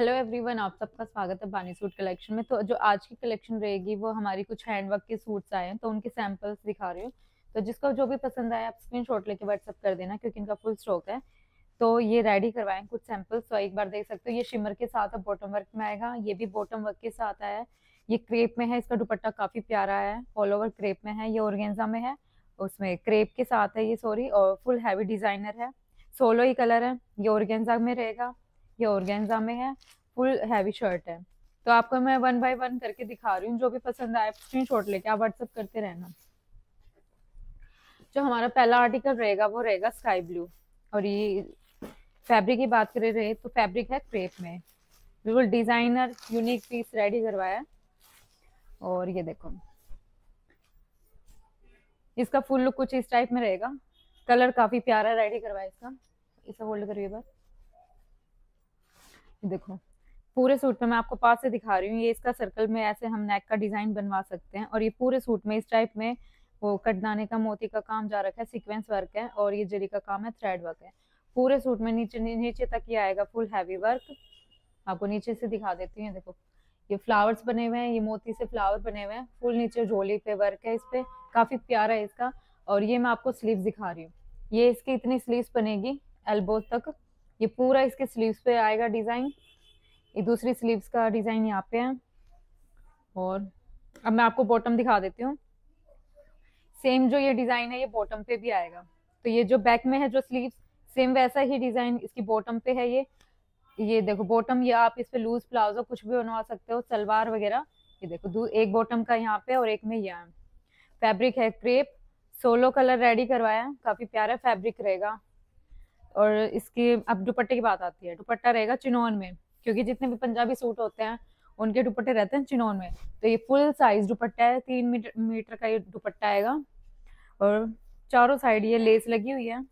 Hello everyone आप सबका स्वागत है बानी सूट कलेक्शन में। तो जो आज की कलेक्शन रहेगी, वो हमारी कुछ हैंडवर्क के सूट्स आए हैं तो उनके सैंपल्स दिखा रही हूँ। तो जिसको जो भी पसंद आए, आप स्क्रीन शॉट लेके व्हाट्सअप कर देना, क्योंकि इनका फुल स्टॉक है। तो ये रेडी करवाएँ कुछ सैंपल्स तो एक बार देख सकते हो, ये शिमर के साथ बॉटम वर्क में आएगा, ये भी बॉटम वर्क के साथ आया है। ये क्रेप में है, इसका दुपट्टा काफ़ी प्यारा है ऑल ओवर क्रेप में है, ये ऑर्गेन्जा में है, उसमें क्रेप के साथ है ये सॉरी और फुल हैवी डिज़ाइनर है। सोलो ही कलर है, ये ऑर्गेन्जा में रहेगा। ये ऑर्गेन्जा में है, फुल हैवी शर्ट है। तो आपको मैं वन बाय वन करके दिखा रही हूँ, जो भी पसंद आए स्क्रीन शॉट लेके आप व्हाट्सअप करते रहना। जो हमारा पहला आर्टिकल रहेगा, वो रहेगा स्काई ब्लू और ये फैब्रिक की बात करें रहे तो फैब्रिक है क्रेप में। बिल्कुल डिज़ाइनर यूनिक पीस रेडी करवाया और ये देखो। इसका फुल लुक कुछ इस टाइप में रहेगा। कलर काफ़ी प्यारा रेडी करवाया इसका। इसे होल्ड करिए बार देखो। पूरे सूट में मैं आपको पास से दिखा रही हूँ, ये इसका सर्कल में ऐसे हम नेक का डिज़ाइन बनवा सकते हैं और ये पूरे सूट में, इस टाइप में वो कटदाने का, मोती का काम जा रखा है सीक्वेंस वर्क है और ये जरी का काम है थ्रेड वर्क है। पूरे सूट में नीचे नीचे तक ये आएगा फुल हैवी वर्क आपको नीचे से दिखा देती हूँ, देखो। ये फ्लावर्स बने हुए हैं, ये मोती से फ्लावर बने हुए हैं फुल नीचे झोली पे वर्क है इस पे, काफ़ी प्यारा है इसका। और ये मैं आपको स्लीव दिखा रही हूँ। ये इसकी इतनी स्लीव्स बनेगी एल्बो तक। ये पूरा इसके स्लीव्स पे आएगा डिज़ाइन ये दूसरी स्लीव्स का डिज़ाइन यहाँ पे है। और अब मैं आपको बॉटम दिखा देती हूँ। सेम जो ये डिज़ाइन है, ये बॉटम पे भी आएगा। तो ये जो बैक में है जो स्लीव्स सेम वैसा ही डिज़ाइन इसकी बॉटम पे है ये। ये देखो बॉटम ये आप इस पे लूज प्लाजो कुछ भी बनवा सकते हो, सलवार वगैरह। ये देखो एक बॉटम का यहाँ पे और एक में यहाँ। फैब्रिक है क्रेप सोलो कलर रेडी करवाया काफ़ी प्यारा फैब्रिक रहेगा। और इसकी, अब दुपट्टे की बात आती है, दुपट्टा रहेगा चिनौन में, क्योंकि जितने भी पंजाबी सूट होते हैं, उनके दुपट्टे रहते हैं चिनौन में। तो ये फुल साइज़ दुपट्टा है, तीन मीटर मीटर का ये दुपट्टा आएगा। और चारों साइड ये लेस लगी हुई है।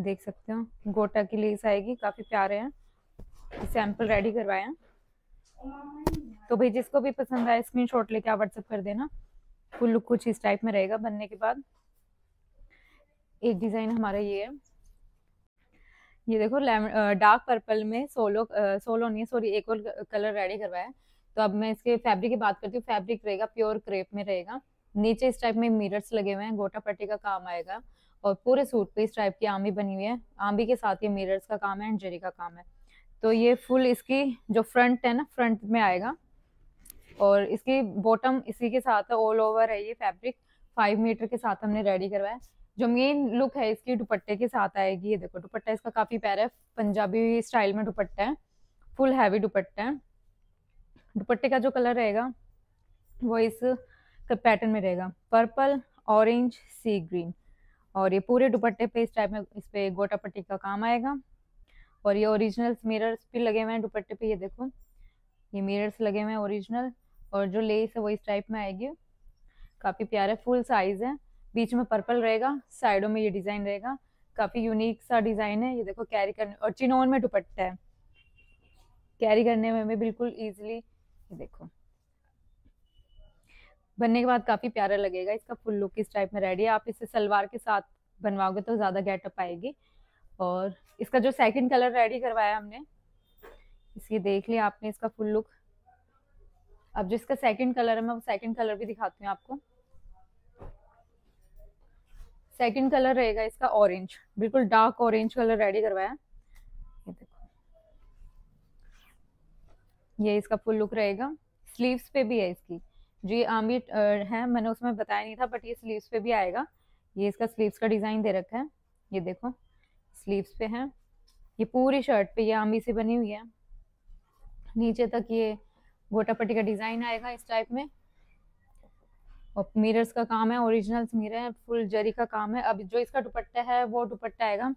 देख सकते हो, गोटा की लेस आएगी, काफ़ी प्यारे हैं। सैंपल रेडी करवाए हैं। तो भाई, जिसको भी पसंद आए स्क्रीन शॉट लेके आप व्हाट्सअप कर देना। फुल लुक कुछ इस टाइप में रहेगा बनने के बाद। एक डिज़ाइन हमारा ये है। ये देखो डार्क पर्पल में सोलो सोलो नहीं, सॉरी, एक और कलर रेडी करवाया है। तो अब मैं इसके फैब्रिक की बात करती हूँ। फैब्रिक रहेगा, प्योर क्रेप में रहेगा। नीचे इस टाइप में मिरर्स लगे हुए हैं, गोटा पट्टी का काम आएगा। और पूरे सूट पे इस टाइप की आमी बनी हुई है। आमी के साथ ये मिरर्स का काम है एंड जरी का काम है। तो ये फुल इसकी जो फ्रंट है ना, फ्रंट में आएगा। और इसकी बॉटम इसी के साथ ऑल ओवर है ये फैब्रिक। फाइव मीटर के साथ हमने रेडी करवाया। जो मेन लुक है इसकी, दुपट्टे के साथ आएगी, ये देखो, दुपट्टा इसका काफ़ी प्यारा है, पंजाबी स्टाइल में दुपट्टा है फुल हैवी दुपट्टा है। दुपट्टे का जो कलर रहेगा, वो इस पैटर्न में रहेगा पर्पल ऑरेंज सी ग्रीन और ये पूरे दुपट्टे पे इस टाइप में, इस पे गोटा पट्टी का काम आएगा। और ये ओरिजिनल मिरर्स भी लगे हुए हैं दुपट्टे पे, ये देखो। ये मिरर्स लगे हुए हैं ओरिजिनल और जो लेस है वो इस टाइप में आएगी। काफ़ी प्यारा फुल साइज़ है। बीच में पर्पल रहेगा, साइडों में ये डिज़ाइन रहेगा। काफ़ी यूनिक सा डिज़ाइन है, ये देखो कैरी करने, और चिनोन में दुपट्टा है। कैरी करने में भी बिल्कुल इजीली ये देखो। बनने के बाद काफ़ी प्यारा लगेगा, इसका फुल लुक इस टाइप में रेडी है। आप इसे सलवार के साथ बनवाओगे तो ज़्यादा गेटअप आएगी। और इसका जो सेकंड कलर रेडी करवाया हमने, इसकी देख लिया आपने, इसका फुल लुक अब जो इसका सेकंड कलर है, मैं वो सेकंड कलर भी दिखाती हूँ आपको। सेकंड कलर रहेगा इसका ऑरेंज बिल्कुल डार्क ऑरेंज कलर रेडी करवाया. ये देखो. ये इसका फुल लुक रहेगा. स्लीव्स पे भी है इसकी. जो ये आमी है, मैंने उसमें बताया नहीं था बट ये स्लीव्स पे भी आएगा. ये इसका स्लीव्स का डिज़ाइन दे रखा है. ये देखो. स्लीव्स पे है. ये पूरी शर्ट पे ये आमी से बनी हुई है. नीचे तक ये गोटापट्टी का डिज़ाइन आएगा इस टाइप में. और मिरर्स का काम है ओरिजिनल मिरर है फुल जरी का काम है। अब जो इसका दुपट्टा है, वो दुपट्टा आएगा।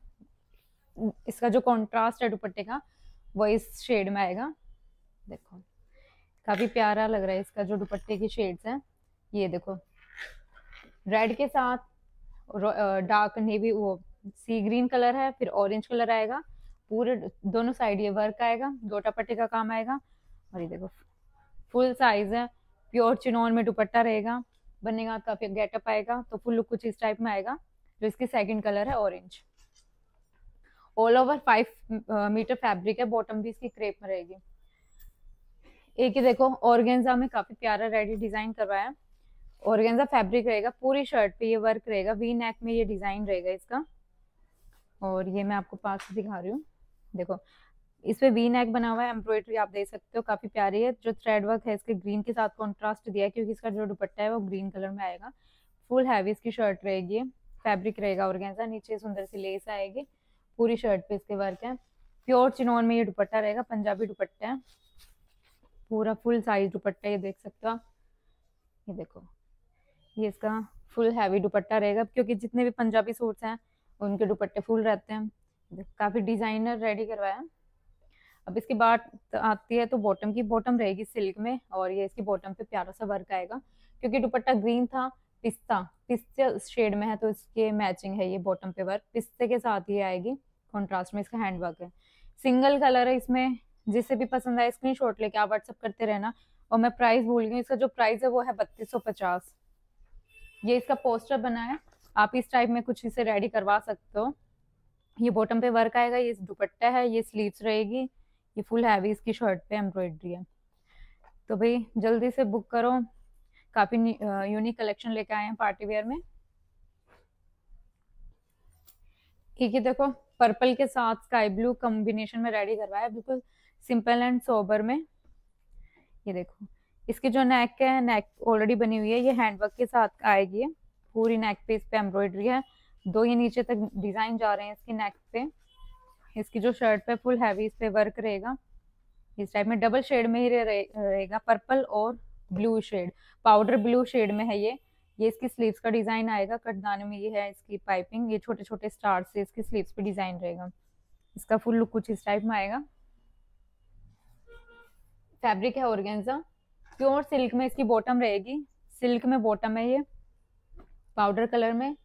इसका जो कॉन्ट्रास्ट है दुपट्टे का, वो इस शेड में आएगा। देखो, काफ़ी प्यारा लग रहा है इसका जो दुपट्टे की शेड्स हैं। ये देखो रेड के साथ डार्क नेवी वो सी ग्रीन कलर है, फिर ऑरेंज कलर आएगा। पूरे दोनों साइड ये वर्क आएगा गोटा पट्टे का काम आएगा। और ये देखो फुल साइज़ है प्योर चिनोन में दुपट्टा रहेगा। बनेगा काफ़ी गेटअप आएगा तो फुल लुक कुछ इस टाइप में आएगा, जो इसकी सेकंड कलर है orange all over five metre fabric है बॉटम भी इसकी क्रेप में रहेगी. एक ही देखो ऑर्गेन्जा में काफ़ी प्यारा रेडी डिज़ाइन करवाया ऑर्गेन्जा फैब्रिक रहेगा, पूरी शर्ट पे ये वर्क रहेगा वी नेक में ये डिज़ाइन रहेगा इसका. और ये मैं आपको पास दिखा रही हूँ. देखो इस पे वी नेक बना हुआ है एम्ब्रॉयडरी आप देख सकते हो, काफ़ी प्यारी है। जो थ्रेड वर्क है, इसके ग्रीन के साथ कॉन्ट्रास्ट दिया है, क्योंकि इसका जो दुपट्टा है, वो ग्रीन कलर में आएगा। फुल हैवी इसकी शर्ट रहेगी फैब्रिक रहेगा और नीचे सुंदर सी लेस आएगी, पूरी शर्ट पे इसके वर्क है। प्योर चिनोन में ये दुपट्टा रहेगा, पंजाबी दुपट्टा है। पूरा फुल साइज़ दुपट्टा, ये देख सकते हो आप। ये देखो, ये इसका फुल हैवी दुपट्टा रहेगा, क्योंकि जितने भी पंजाबी सूट्स हैं, उनके दुपट्टे फुल रहते हैं। काफ़ी डिज़ाइनर रेडी करवाया। अब इसकी बात आती है तो बॉटम की बॉटम रहेगी सिल्क में और ये इसकी बॉटम पे प्यारा सा वर्क आएगा, क्योंकि दुपट्टा ग्रीन था, पिस्ता, पिस्ते शेड में है तो इसके मैचिंग है ये बॉटम पे वर्क पिस्ते के साथ ही आएगी कॉन्ट्रास्ट में इसका हैंड वर्क है। सिंगल कलर है इसमें, जिसे भी पसंद आए स्क्रीन शॉट लेके आप व्हाट्सअप करते रहना। और मैं प्राइस भूल गई इसका जो प्राइस है वो है बत्तीस सौ पचास। ये इसका पोस्टर बना है, आप इस टाइप में कुछ इसे रेडी करवा सकते हो। ये बॉटम पे वर्क आएगा, ये दुपट्टा है, ये स्लीव्स रहेगी। ये फुल हैवी इसकी शर्ट पे एम्ब्रॉयडरी है। तो भाई, जल्दी से बुक करो। काफ़ी यूनिक कलेक्शन लेके आए हैं पार्टी वेयर में। ठीक है देखो पर्पल के साथ स्काई ब्लू कॉम्बिनेशन में रेडी करवाया, बिल्कुल सिंपल एंड सोबर में। ये देखो, इसकी जो नेक है नेक ऑलरेडी बनी हुई है, ये हैंडवर्क के साथ आएगी। पूरी नेक पे इस पे एम्ब्रॉयडरी है। दो ये नीचे तक डिज़ाइन जा रहे हैं इसकी नेक पे। इसकी जो शर्ट पे फुल हैवी इस पे वर्क रहेगा, इस टाइप में डबल शेड में ही रहेगा पर्पल और blue shade powder blue shade में है ये. ये इसकी स्लीव्स का डिज़ाइन आएगा, कटदाने में ये है इसकी पाइपिंग ये छोटे छोटे स्टार से इसकी स्लीव्स पे डिज़ाइन रहेगा. इसका फुल लुक कुछ इस टाइप में आएगा. फैब्रिक है ऑर्गेन्जा प्योर सिल्क में इसकी बॉटम रहेगी. सिल्क में बॉटम है ये. पाउडर कलर में.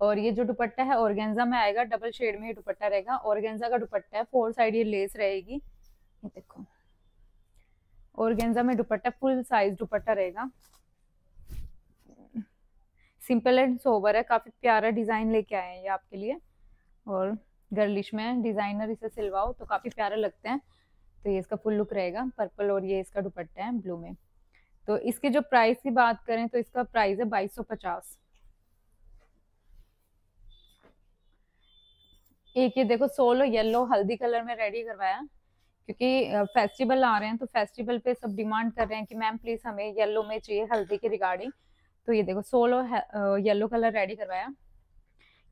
और ये जो दुपट्टा है ऑर्गेन्जा में आएगा डबल शेड में ये दुपट्टा रहेगा। ऑर्गेन्जा का दुपट्टा है फोर साइड ये लेस रहेगी। ये देखो। ऑर्गेन्जा में दुपट्टा फुल साइज़ दुपट्टा रहेगा। सिंपल एंड सोवर है, काफ़ी प्यारा डिज़ाइन लेके आए हैं ये आपके लिए। और गर्लिश में डिज़ाइनर इसे सिलवाओ तो काफ़ी प्यारा लगते हैं। तो ये इसका फुल लुक रहेगा पर्पल और ये इसका दुपट्टा है ब्लू में। तो इसके जो प्राइस की बात करें तो इसका प्राइस है बाईस सौ पचास। एक ये देखो, सोलो येलो हल्दी कलर में रेडी करवाया। क्योंकि फेस्टिवल आ रहे हैं तो फेस्टिवल पे सब डिमांड कर रहे हैं कि मैम प्लीज़ हमें येलो में चाहिए हल्दी के रिगार्डिंग तो ये देखो, सोलो येलो कलर रेडी करवाया।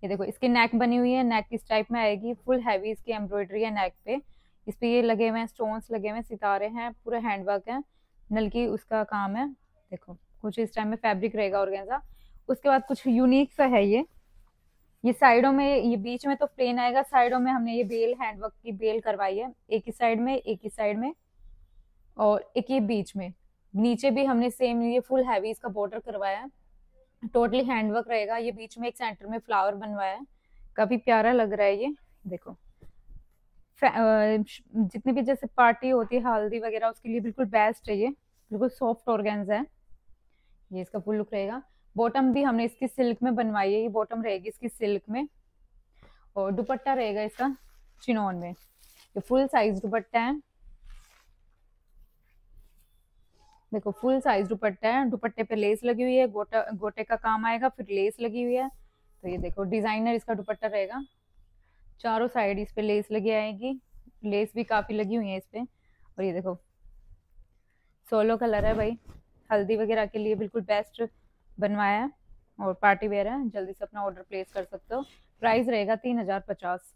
ये देखो, इसकी नेक बनी हुई है नेक किस टाइप में आएगी फुल हैवी इसकी एम्ब्रॉयडरी है नेक पे। इस पे ये लगे हुए हैं स्टोन्स लगे हुए हैं, सितारे हैं, पूरे हैंडवर्क है। नलकी उसका काम है। देखो, कुछ इस टाइम में फैब्रिक रहेगा और उसके बाद कुछ यूनिक सा है ये। ये साइडों में, ये बीच में तो प्लेन आएगा, साइडों में हमने ये बेल हैंडवर्क की बेल करवाई है, एक ही साइड में, एक ही साइड में और एक ही बीच में। नीचे भी हमने सेम ये फुल हैवी इसका बॉर्डर करवाया है। टोटली हैंडवर्क रहेगा, ये बीच में एक सेंटर में फ्लावर बनवाया है। काफ़ी प्यारा लग रहा है ये, देखो। जितनी भी जैसे पार्टी होती है, हल्दी वगैरह, उसके लिए बिल्कुल बेस्ट है ये, बिल्कुल सॉफ्ट ऑर्गेन्स है। ये इसका फुल लुक रहेगा। बॉटम भी हमने इसकी सिल्क में बनवाई है, ये बॉटम रहेगी इसकी सिल्क में। और दुपट्टा रहेगा इसका चिनोन में। ये फुल साइज़ दुपट्टा है। देखो, फुल साइज़ दुपट्टा है। दुपट्टे पे लेस लगी हुई है, गोटा, गोटे का काम आएगा, फिर लेस लगी हुई है। तो ये देखो, डिज़ाइनर इसका दुपट्टा रहेगा। चारों साइड इस पे लेस लगी आएगी। लेस भी काफ़ी लगी हुई है इस पे। और ये देखो, सोलो कलर है भाई। हल्दी वगैरह के लिए बिल्कुल बेस्ट बनवाया है और पार्टी वेयर है, जल्दी से अपना ऑर्डर प्लेस कर सकते हो। प्राइस रहेगा तीन हज़ार पचास।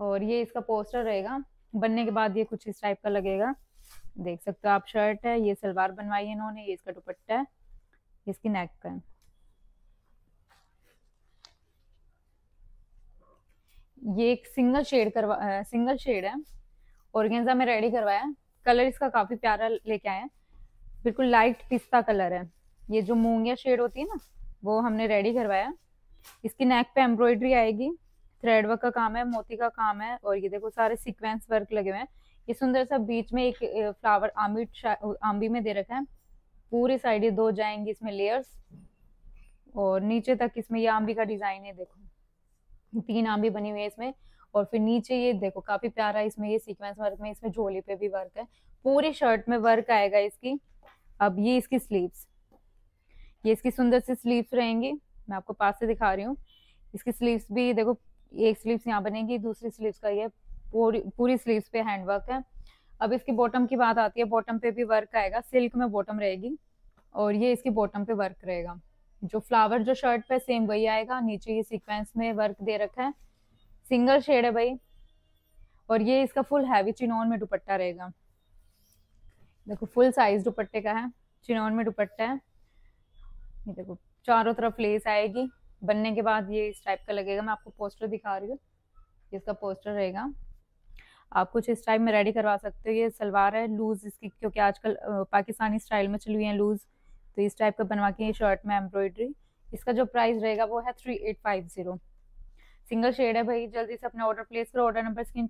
और ये इसका पोस्टर रहेगा। बनने के बाद ये कुछ इस टाइप का लगेगा। देख सकते हो आप शर्ट है, ये सलवार बनवाई है इन्होंने, ये इसका दुपट्टा है, इसकी नेक का ये एक सिंगल शेड करवा सिंगल शेड है। ऑर्गेन्जा में रेडी करवाया कलर इसका काफ़ी प्यारा लेके आया बिल्कुल लाइट पिस्ता कलर है। ये जो मूंगिया शेड होती है ना, वो हमने रेडी करवाया। इसकी नेक पे एम्ब्रॉयडरी आएगी थ्रेड वर्क का काम है, मोती का काम है, और ये देखो सारे सीक्वेंस वर्क लगे हुए हैं। ये सुंदर सा बीच में एक फ्लावर आम्बी आम्बी में दे रखा है। पूरी साइड ये दो जाएँगी इसमें लेयर्स और नीचे तक इसमें ये आम्बी का डिज़ाइन है, देखो। तीन आम्बी बनी हुई है इसमें, और फिर नीचे ये देखो, काफ़ी प्यारा इसमें ये सीक्वेंस वर्क में इसमें झोली पे भी वर्क है। पूरी शर्ट में वर्क आएगा इसकी। अब ये इसकी स्लीव्स ये इसकी सुंदर सी स्लीव्स रहेंगी। मैं आपको पास से दिखा रही हूँ। इसकी स्लीव्स भी, देखो, एक स्लीव्स यहाँ बनेगी, दूसरी स्लीव्स का ये पूरी पूरी स्लीव्स पे हैंड वर्क है। अब इसकी बॉटम की बात आती है बॉटम पे भी वर्क आएगा। सिल्क में बॉटम रहेगी और ये इसकी बॉटम पे वर्क रहेगा। जो फ्लावर जो शर्ट पे सेम वही आएगा। नीचे ये सीक्वेंस में वर्क दे रखा है। सिंगल शेड है भाई। और ये इसका फुल हैवी चिनोन में दुपट्टा रहेगा। देखो फुल साइज़ दुपट्टे का है। चिनोन में दुपट्टा है। ये देखो, चारों तरफ़ लेस आएगी। बनने के बाद ये इस टाइप का लगेगा। मैं आपको पोस्टर दिखा रही हूँ। इसका पोस्टर रहेगा। आप कुछ इस टाइप में रेडी करवा सकते हो। ये सलवार है लूज इसकी, क्योंकि आजकल पाकिस्तानी स्टाइल में चली हुई है लूज तो इस टाइप का बनवा के ये शर्ट में एम्ब्रॉयडरी इसका जो प्राइस रहेगा वो है three eight five zero single shade है भाई। जल्दी से अपना ऑर्डर प्लेस करो। Order number screen